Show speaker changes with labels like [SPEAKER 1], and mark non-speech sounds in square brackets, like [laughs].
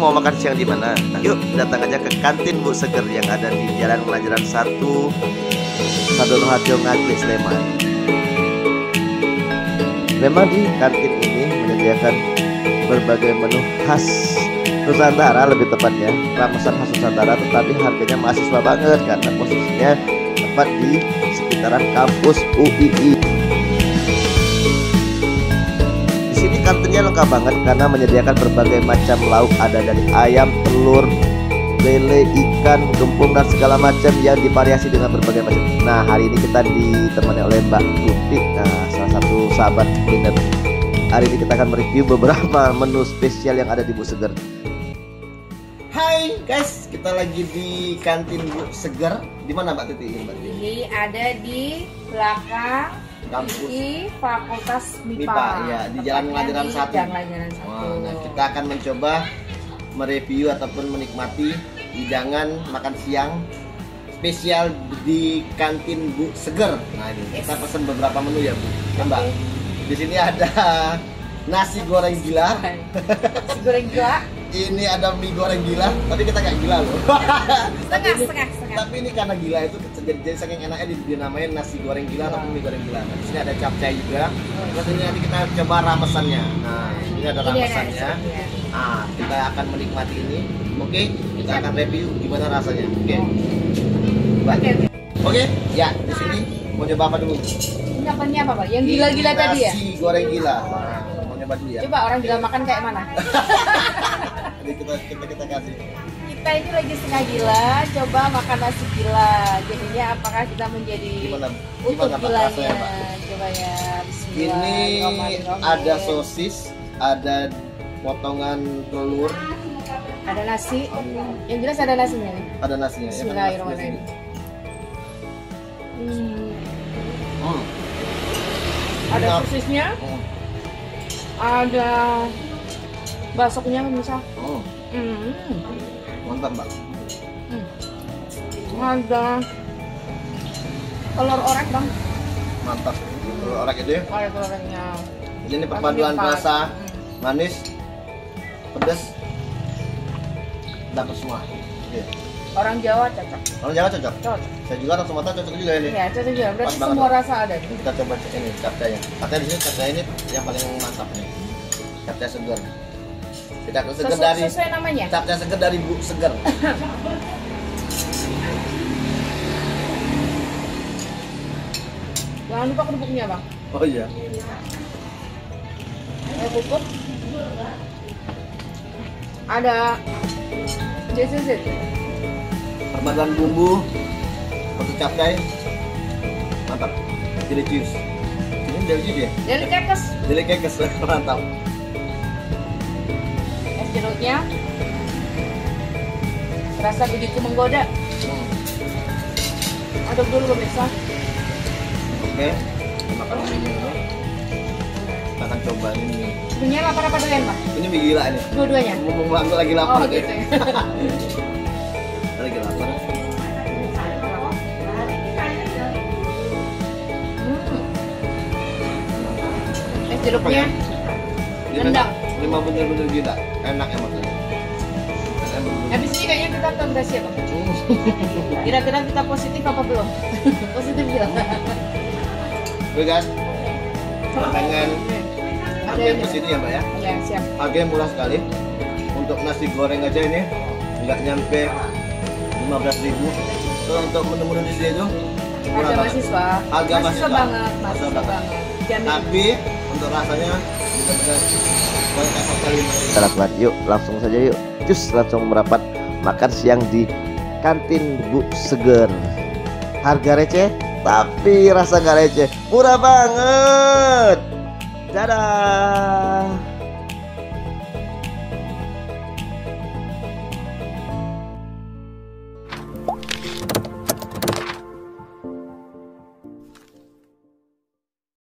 [SPEAKER 1] Mau makan siang di mana? Nah, yuk datang aja ke kantin Bu Seger yang ada di Jalan Pelajaran 1 Sadono Harjo Ngagli Sleman. Memang di kantin ini menyediakan berbagai menu khas Nusantara lebih tepatnya ramesan khas Nusantara tetapi harganya mahasiswa banget karena posisinya tepat di sekitaran kampus UII. Kantinnya lengkap banget karena menyediakan berbagai macam lauk ada dari ayam, telur, lele, ikan, gempung dan segala macam yang divariasi dengan berbagai macam. Nah hari ini kita ditemani oleh Mbak Tuti, nah salah satu sahabat kuliner. Hari ini kita akan mereview beberapa [laughs] menu spesial yang ada di Bu Seger. Hai guys, kita lagi di kantin Bu Seger. Di mana Mbak Tuti ini Mbak Tuti?
[SPEAKER 2] Ini ada di belakang
[SPEAKER 1] Kampus
[SPEAKER 2] di Fakultas MIPA.
[SPEAKER 1] MIPA, ya, di Jalan Pelajaran satu.
[SPEAKER 2] Jalan satu.
[SPEAKER 1] Wah, nah kita akan mencoba mereview ataupun menikmati hidangan makan siang spesial di kantin Bu Seger. Nah, ini kita
[SPEAKER 2] Yes.
[SPEAKER 1] pesan beberapa menu ya Bu. Ya, Mbak.
[SPEAKER 2] Oke.
[SPEAKER 1] Di sini ada nasi goreng gila,
[SPEAKER 2] Nasi goreng gila,
[SPEAKER 1] ini ada mie goreng gila, tapi kita nggak gila loh.
[SPEAKER 2] setengah, setengah.
[SPEAKER 1] Tapi ini karena gila itu jadi, jadi saking enaknya di- dinamain nasi goreng gila ataupun mie goreng gila. Nah, di sini ada capcay juga. Terus ini nanti kita coba ramesannya. Nah, ini ada ramesannya.
[SPEAKER 2] resepnya.
[SPEAKER 1] Ah, kita akan menikmati ini. Oke, kita akan review gimana rasanya. Oke. Mbak.
[SPEAKER 2] Oke, oke.
[SPEAKER 1] Oke, ya di sini mau nyoba apa dulu?
[SPEAKER 2] Ini apanya apa, Pak? Yang gila-gila tadi ya?
[SPEAKER 1] Nasi goreng gila. Nah, mau nyoba dulu ya.
[SPEAKER 2] Coba orang gila makan kayak mana? [laughs]
[SPEAKER 1] Jadi kita kita kita kasih.
[SPEAKER 2] Kita ini lagi setengah gila, coba makan nasi gila. Jadinya apakah kita menjadi
[SPEAKER 1] Gimana? Gimana
[SPEAKER 2] gilanya?
[SPEAKER 1] Pak?
[SPEAKER 2] Coba ya,
[SPEAKER 1] Ini
[SPEAKER 2] Bismillahirrahmanirrahim.
[SPEAKER 1] ada sosis, ada potongan telur,
[SPEAKER 2] ada nasi. Yang jelas ada nasinya nih.
[SPEAKER 1] ada nasinya. ya.
[SPEAKER 2] Bismillahirrahmanirrahim. Hmm.
[SPEAKER 1] Hmm.
[SPEAKER 2] Ada sosisnya,
[SPEAKER 1] Hmm.
[SPEAKER 2] ada baksonya misal.
[SPEAKER 1] Hmm.
[SPEAKER 2] Hmm.
[SPEAKER 1] Mantap, Mbak.
[SPEAKER 2] Hmm. Ada telur orek bang.
[SPEAKER 1] Mantap. Telur orek itu ya.
[SPEAKER 2] Ada telur oreknya.
[SPEAKER 1] Jadi ini perpaduan rasa
[SPEAKER 2] Hmm.
[SPEAKER 1] manis, pedas, dapat semua. Iya.
[SPEAKER 2] Orang Jawa cocok.
[SPEAKER 1] Orang Jawa cocok.
[SPEAKER 2] Cocok.
[SPEAKER 1] Saya juga orang Sumatera cocok juga ini.
[SPEAKER 2] Iya cocok juga. Berarti
[SPEAKER 1] Pas
[SPEAKER 2] semua rasa ada.
[SPEAKER 1] Kita coba cek ini capcaynya. Katanya di sini capcay ini yang paling mantap nih. Capcay segar. Kita
[SPEAKER 2] Sesuai,
[SPEAKER 1] dari
[SPEAKER 2] sesuai namanya.
[SPEAKER 1] capcay segar dari Bu Segar. [laughs]
[SPEAKER 2] Jangan lupa kerupuknya bang.
[SPEAKER 1] Oh iya.
[SPEAKER 2] Ada kerupuk. Ada JCC.
[SPEAKER 1] Perpaduan bumbu, satu capcay, mantap. Delicious. Ini delicious ya.
[SPEAKER 2] Dari kekes.
[SPEAKER 1] Kayak kesel mantap.
[SPEAKER 2] Jeruknya. Rasa begitu menggoda.
[SPEAKER 1] Hmm.
[SPEAKER 2] Aduk dulu pemirsa.
[SPEAKER 1] Oke, makan ini. Kita akan coba ini.
[SPEAKER 2] Punya apa-apa doyan bang?
[SPEAKER 1] Ini mie gila ini.
[SPEAKER 2] Dua-duanya.
[SPEAKER 1] Ngomong aku lagi lapar
[SPEAKER 2] Oh gitu ya.
[SPEAKER 1] lagi lapar.
[SPEAKER 2] Hmm. Es jeruknya Nendang.
[SPEAKER 1] Ini mah bener-bener gila. Enak emang. Enak bener-bener.
[SPEAKER 2] Habis ini kayaknya kita tonton ya bang. Kira-kira kita positif apa belum? positif.
[SPEAKER 1] Oke guys, pengen
[SPEAKER 2] Ada
[SPEAKER 1] mampir
[SPEAKER 2] ini.
[SPEAKER 1] ke sini ya mbak ya.
[SPEAKER 2] Ya siap.
[SPEAKER 1] Harganya murah sekali. Untuk nasi goreng aja ini nggak nyampe 15.000 ribu. Terus untuk menu-menu di sini itu murah
[SPEAKER 2] Harga mahasiswa.
[SPEAKER 1] Harga mahasiswa.
[SPEAKER 2] banget,
[SPEAKER 1] Mahasiswa banget.
[SPEAKER 2] banget.
[SPEAKER 1] Tapi untuk rasanya benar-benar lima. Sahabat, yuk langsung saja yuk. Cus langsung merapat makan siang di kantin Bu Seger. Harga receh, tapi rasa nggak receh. Murah banget. Dadah.